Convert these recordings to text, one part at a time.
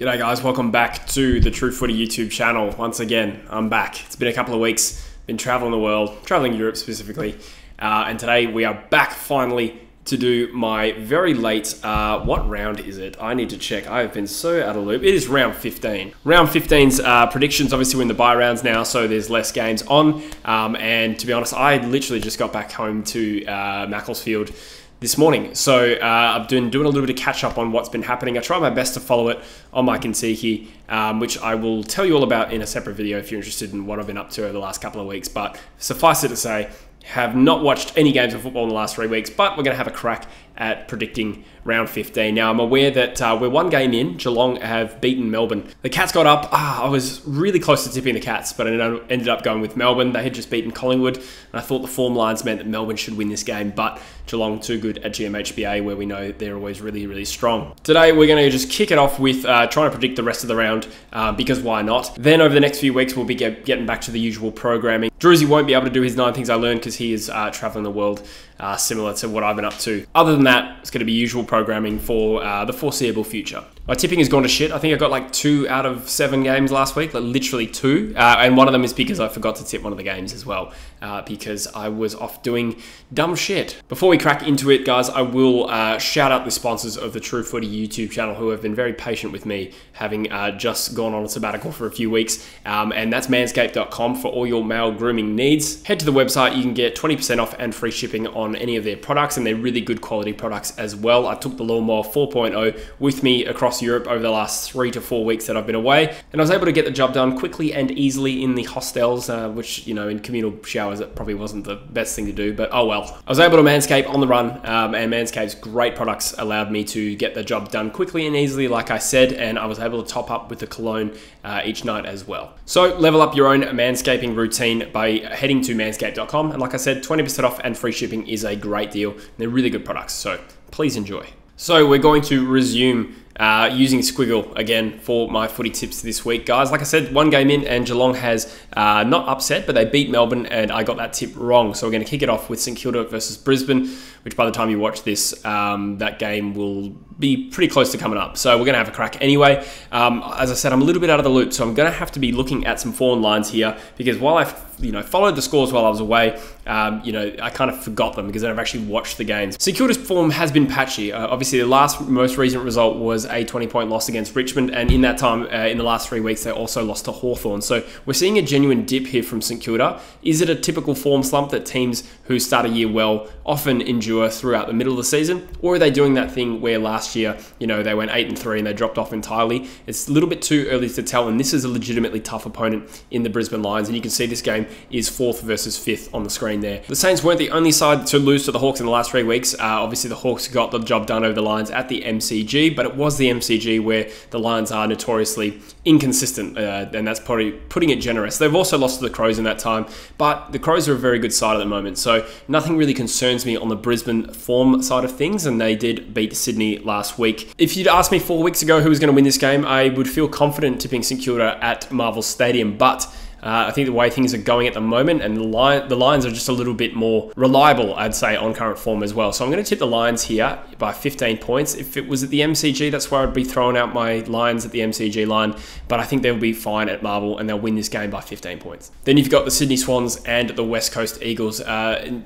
G'day guys, welcome back to the True Footy YouTube channel. Once again, I'm back. It's been a couple of weeks, been traveling the world, traveling Europe specifically, uh, and today we are back finally to do my very late, uh, what round is it? I need to check. I have been so out of loop. It is round 15. Round 15's uh, predictions, obviously we're in the bye rounds now, so there's less games on, um, and to be honest, I literally just got back home to uh, Macclesfield this morning. So uh, I've been doing a little bit of catch up on what's been happening. I try my best to follow it on my Contiki, um, which I will tell you all about in a separate video if you're interested in what I've been up to over the last couple of weeks. But suffice it to say, have not watched any games of football in the last three weeks, but we're going to have a crack at predicting round 15. Now, I'm aware that uh, we're one game in. Geelong have beaten Melbourne. The Cats got up. Ah, I was really close to tipping the Cats, but I ended up going with Melbourne. They had just beaten Collingwood, and I thought the form lines meant that Melbourne should win this game, but Geelong too good at GMHBA, where we know they're always really, really strong. Today, we're going to just kick it off with uh, trying to predict the rest of the round, uh, because why not? Then, over the next few weeks, we'll be get, getting back to the usual programming. Drewzy won't be able to do his nine things I learned because he is uh, traveling the world, uh, similar to what I've been up to. Other than that, it's going to be usual programming for uh, the foreseeable future. My tipping has gone to shit. I think I got like two out of seven games last week, like literally two. Uh, and one of them is because I forgot to tip one of the games as well, uh, because I was off doing dumb shit. Before we crack into it, guys, I will uh, shout out the sponsors of the True Footy YouTube channel who have been very patient with me, having uh, just gone on a sabbatical for a few weeks. Um, and that's manscaped.com for all your male grooming needs. Head to the website, you can get 20% off and free shipping on any of their products, and they're really good quality products as well. I took the Lawnmower 4.0 with me across Europe over the last three to four weeks that I've been away, and I was able to get the job done quickly and easily in the hostels, uh, which, you know, in communal showers, it probably wasn't the best thing to do, but oh well. I was able to manscape on the run, um, and Manscaped's great products allowed me to get the job done quickly and easily, like I said, and I was able to top up with the cologne uh, each night as well. So, level up your own manscaping routine by heading to manscaped.com, and like I said, 20% off and free shipping is a great deal. They're really good products, so please enjoy. So we're going to resume uh, using Squiggle again for my footy tips this week, guys. Like I said, one game in, and Geelong has uh, not upset, but they beat Melbourne, and I got that tip wrong. So we're going to kick it off with St Kilda versus Brisbane, which by the time you watch this, um, that game will be pretty close to coming up. So we're going to have a crack anyway. Um, as I said, I'm a little bit out of the loop, so I'm going to have to be looking at some form lines here because while I, you know, followed the scores while I was away, um, you know, I kind of forgot them because I've actually watched the games. St Kilda's form has been patchy. Uh, obviously, the last most recent result was a 20 point loss against Richmond, and in that time, uh, in the last three weeks, they also lost to Hawthorn. So we're seeing a genuine dip here from St Kilda. Is it a typical form slump that teams who start a year well often endure throughout the middle of the season, or are they doing that thing where last year, you know, they went eight and three and they dropped off entirely? It's a little bit too early to tell, and this is a legitimately tough opponent in the Brisbane Lions, and you can see this game is fourth versus fifth on the screen there. The Saints weren't the only side to lose to the Hawks in the last three weeks. Uh, obviously, the Hawks got the job done over the Lions at the MCG, but it was the MCG where the Lions are notoriously inconsistent, uh, and that's probably putting it generous. They've also lost to the Crows in that time, but the Crows are a very good side at the moment, so nothing really concerns me on the Brisbane form side of things, and they did beat Sydney last week. If you'd asked me four weeks ago who was going to win this game, I would feel confident tipping St Kilda at Marvel Stadium, but uh, I think the way things are going at the moment, and the, line, the Lions are just a little bit more reliable, I'd say, on current form as well. So I'm going to tip the Lions here by 15 points. If it was at the MCG, that's where I'd be throwing out my Lions at the MCG line, but I think they'll be fine at Marvel and they'll win this game by 15 points. Then you've got the Sydney Swans and the West Coast Eagles. Uh,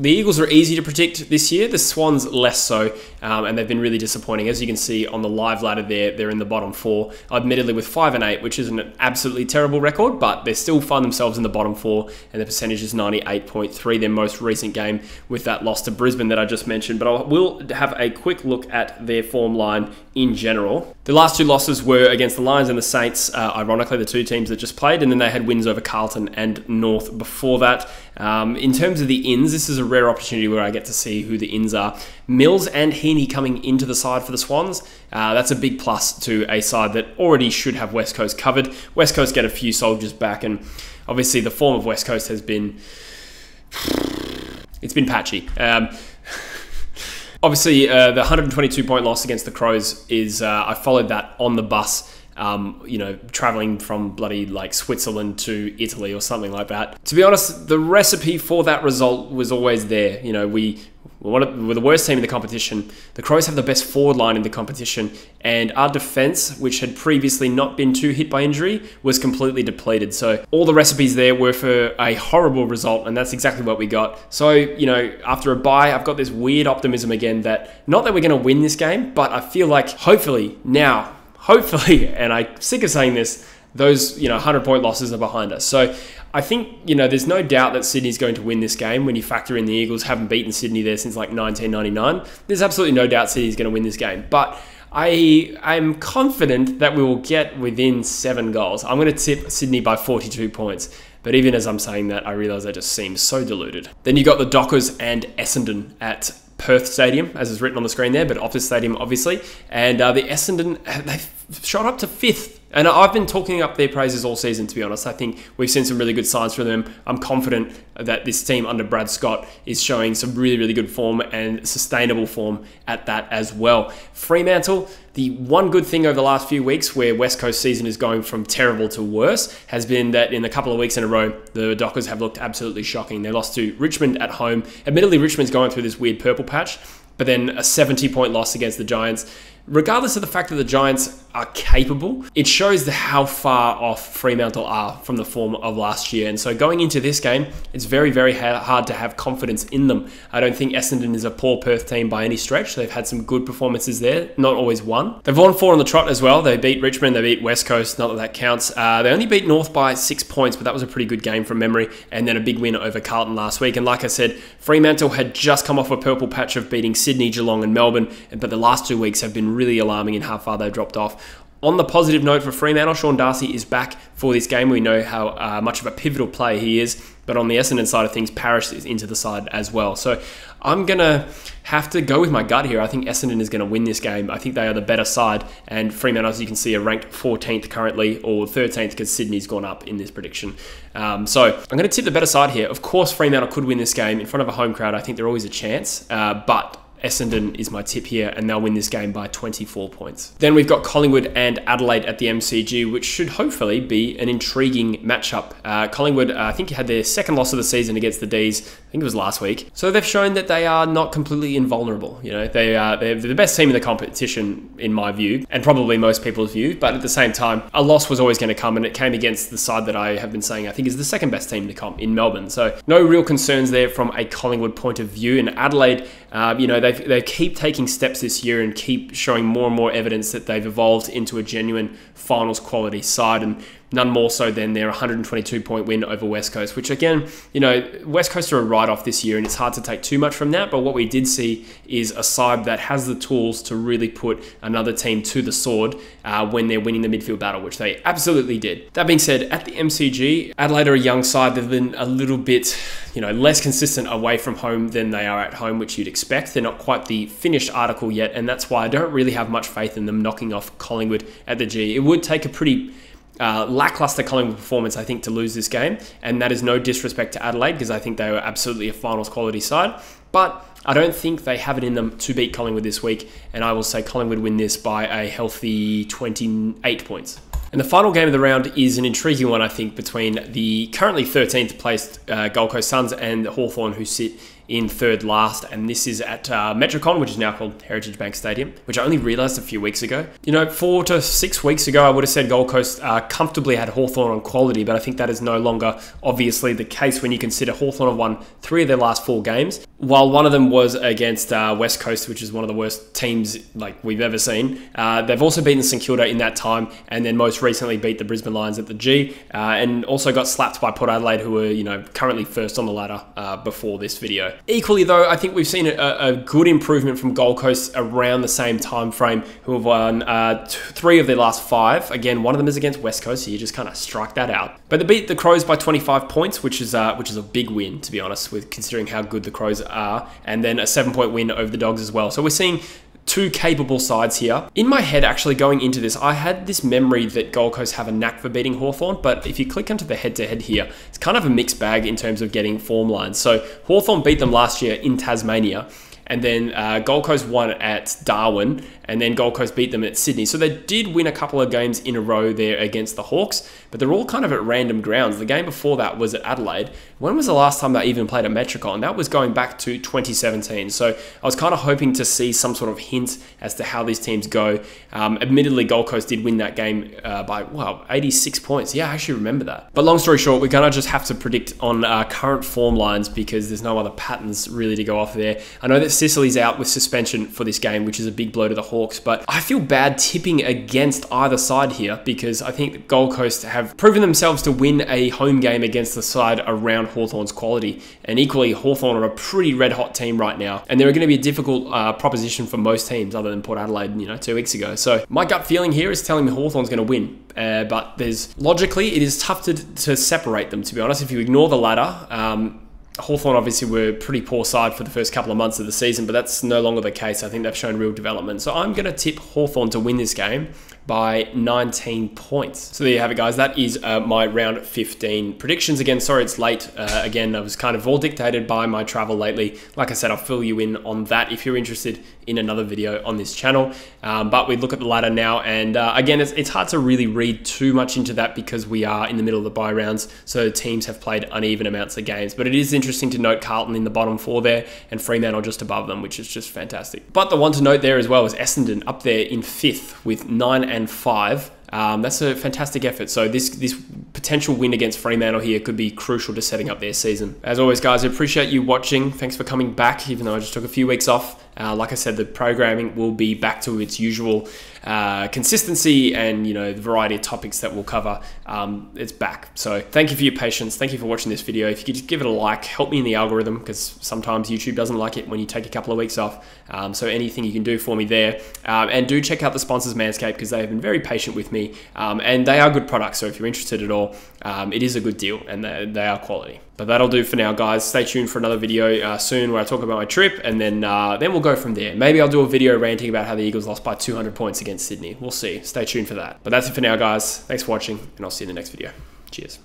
the Eagles are easy to predict this year. The Swans less so, um, and they've been really disappointing. As you can see on the live ladder there, they're in the bottom four. Admittedly, with five and eight, which is an absolutely terrible record, but they still find themselves in the bottom four, and the percentage is 98.3. Their most recent game with that loss to Brisbane that I just mentioned. But I will have a quick look at their form line in general. The last two losses were against the Lions and the Saints, uh, ironically, the two teams that just played, and then they had wins over Carlton and North before that. Um, in terms of the ins, this is a rare opportunity where I get to see who the ins are. Mills and Heeney coming into the side for the Swans. Uh, that's a big plus to a side that already should have West Coast covered. West Coast get a few soldiers back, and obviously the form of West Coast has been it's been patchy. Um, obviously, uh, the 122 point loss against the Crows is uh, I followed that on the bus um, you know, traveling from bloody like Switzerland to Italy or something like that. To be honest, the recipe for that result was always there. You know, we we're the worst team in the competition. The Crows have the best forward line in the competition, and our defense, which had previously not been too hit by injury, was completely depleted. So all the recipes there were for a horrible result, and that's exactly what we got. So you know, after a bye, I've got this weird optimism again that not that we're going to win this game, but I feel like hopefully now, hopefully, and I'm sick of saying this, those you know 100 point losses are behind us. So I think, you know, there's no doubt that Sydney's going to win this game when you factor in the Eagles haven't beaten Sydney there since like 1999. There's absolutely no doubt Sydney's going to win this game. But I am confident that we will get within seven goals. I'm going to tip Sydney by 42 points. But even as I'm saying that, I realise I just seem so deluded. Then you got the Dockers and Essendon at Perth Stadium, as is written on the screen there, but Optus Stadium, obviously. And uh, the Essendon, they've shot up to fifth and I've been talking up their praises all season, to be honest. I think we've seen some really good signs from them. I'm confident that this team under Brad Scott is showing some really, really good form and sustainable form at that as well. Fremantle, the one good thing over the last few weeks where West Coast season is going from terrible to worse has been that in a couple of weeks in a row, the Dockers have looked absolutely shocking. They lost to Richmond at home. Admittedly, Richmond's going through this weird purple patch, but then a 70 point loss against the Giants regardless of the fact that the Giants are capable, it shows how far off Fremantle are from the form of last year. And so going into this game, it's very, very hard to have confidence in them. I don't think Essendon is a poor Perth team by any stretch. They've had some good performances there, not always won. They've won four on the trot as well. They beat Richmond, they beat West Coast, not that that counts. Uh, they only beat North by six points, but that was a pretty good game from memory. And then a big win over Carlton last week. And like I said, Fremantle had just come off a purple patch of beating Sydney, Geelong, and Melbourne, but the last two weeks have been really alarming in how far they've dropped off. On the positive note for Fremantle, Sean Darcy is back for this game. We know how uh, much of a pivotal player he is, but on the Essendon side of things, Parish is into the side as well. So I'm going to have to go with my gut here. I think Essendon is going to win this game. I think they are the better side, and Fremantle, as you can see, are ranked 14th currently, or 13th because Sydney's gone up in this prediction. Um, so I'm going to tip the better side here. Of course, Fremantle could win this game in front of a home crowd. I think they're always a chance, uh, but Essendon is my tip here, and they'll win this game by 24 points. Then we've got Collingwood and Adelaide at the MCG, which should hopefully be an intriguing matchup. Uh, Collingwood, uh, I think, had their second loss of the season against the D's. I think it was last week. So they've shown that they are not completely invulnerable. You know, they are they're the best team in the competition, in my view, and probably most people's view. But at the same time, a loss was always going to come, and it came against the side that I have been saying I think is the second best team to come in Melbourne. So no real concerns there from a Collingwood point of view. In Adelaide, uh, you know, they they keep taking steps this year and keep showing more and more evidence that they've evolved into a genuine finals quality side. And none more so than their 122 point win over West Coast, which again, you know, West Coast are a write off this year and it's hard to take too much from that. But what we did see is a side that has the tools to really put another team to the sword uh, when they're winning the midfield battle, which they absolutely did. That being said, at the MCG, Adelaide are a young side. They've been a little bit, you know, less consistent away from home than they are at home, which you'd expect. They're not quite the finished article yet, and that's why I don't really have much faith in them knocking off Collingwood at the G. It would take a pretty uh, lackluster Collingwood performance, I think, to lose this game. And that is no disrespect to Adelaide because I think they were absolutely a finals quality side. But I don't think they have it in them to beat Collingwood this week. And I will say Collingwood win this by a healthy 28 points. And the final game of the round is an intriguing one, I think, between the currently 13th placed uh, Gold Coast Suns and Hawthorn, who sit in third last, and this is at uh, Metricon, which is now called Heritage Bank Stadium, which I only realised a few weeks ago. You know, four to six weeks ago, I would have said Gold Coast uh, comfortably had Hawthorn on quality, but I think that is no longer obviously the case when you consider Hawthorn have won three of their last four games, while one of them was against uh, West Coast, which is one of the worst teams like we've ever seen. Uh, they've also beaten St Kilda in that time, and then most recently beat the Brisbane Lions at the G, uh, and also got slapped by Port Adelaide, who were you know currently first on the ladder uh, before this video. Equally, though, I think we've seen a, a, good improvement from Gold Coast around the same time frame, who have won uh, three of their last five. Again, one of them is against West Coast, so you just kind of strike that out. But they beat the Crows by 25 points, which is uh, which is a big win, to be honest, with considering how good the Crows are, and then a seven point win over the Dogs as well. So we're seeing two capable sides here. In my head, actually going into this, I had this memory that Gold Coast have a knack for beating Hawthorn, but if you click onto the head-to-head here, it's kind of a mixed bag in terms of getting form lines. So Hawthorn beat them last year in Tasmania, and then uh, Gold Coast won at Darwin, and then Gold Coast beat them at Sydney. So they did win a couple of games in a row there against the Hawks, but they're all kind of at random grounds. The game before that was at Adelaide. When was the last time they even played at Metricon? That was going back to 2017. So I was kind of hoping to see some sort of hint as to how these teams go. Um, admittedly, Gold Coast did win that game uh, by, wow, 86 points. Yeah, I actually remember that. But long story short, we're going to just have to predict on uh, current form lines because there's no other patterns really to go off there. I know that Sicily's out with suspension for this game, which is a big blow to the Hawks, but I feel bad tipping against either side here because I think the Gold Coast have proven themselves to win a home game against the side around Hawthorn's quality. And equally, Hawthorn are a pretty red hot team right now, and they're going to be a difficult uh, proposition for most teams other than Port Adelaide, you know, two weeks ago. So my gut feeling here is telling me Hawthorn's going to win. Uh, but there's logically, it is tough to, to separate them, to be honest. If you ignore the ladder, um, Hawthorn obviously were pretty poor side for the first couple of months of the season, but that's no longer the case. I think they've shown real development. So I'm going to tip Hawthorn to win this game by 19 points. So there you have it, guys. That is uh, my round 15 predictions. Again, sorry it's late. Uh, again, I was kind of all dictated by my travel lately. Like I said, I'll fill you in on that if you're interested in another video on this channel. Um, but we look at the ladder now, and uh, again, it's, it's hard to really read too much into that because we are in the middle of the bye rounds, so teams have played uneven amounts of games. But it is interesting to note Carlton in the bottom four there, and Fremantle just above them, which is just fantastic. But the one to note there as well is Essendon up there in fifth with nine and five. Um, that's a fantastic effort. So this this potential win against Fremantle here could be crucial to setting up their season. As always, guys, I appreciate you watching. Thanks for coming back, even though I just took a few weeks off. Uh, like I said, the programming will be back to its usual uh, consistency and you know the variety of topics that we'll cover. Um, it's back. So thank you for your patience. Thank you for watching this video. If you could just give it a like, help me in the algorithm because sometimes YouTube doesn't like it when you take a couple of weeks off. Um, so anything you can do for me there, um, and do check out the sponsors Manscaped because they have been very patient with me um, and they are good products. So if you're interested at all, um, it is a good deal and they, they are quality. But that'll do for now, guys. Stay tuned for another video uh, soon where I talk about my trip, and then uh, then we'll go from there. Maybe I'll do a video ranting about how the Eagles lost by 200 points against Sydney. We'll see. Stay tuned for that. But that's it for now, guys. Thanks for watching, and I'll see you in the next video. Cheers.